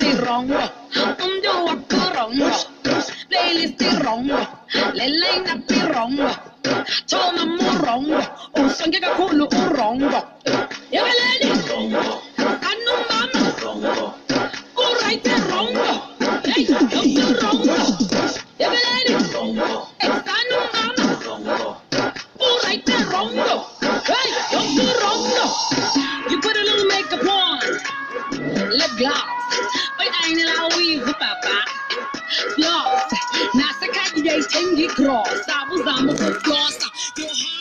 sirongo umntu wakhorongo leli sirongo lelaina pirongo thoma murongo usonge kakhulu urongo yebeleni kanumama kurayite rongo eyi yokurongo Gloss. Oi, Angela né, Wiz, papá. Gloss. Nessa cadeia tem que grossa. Abusamos por grossa.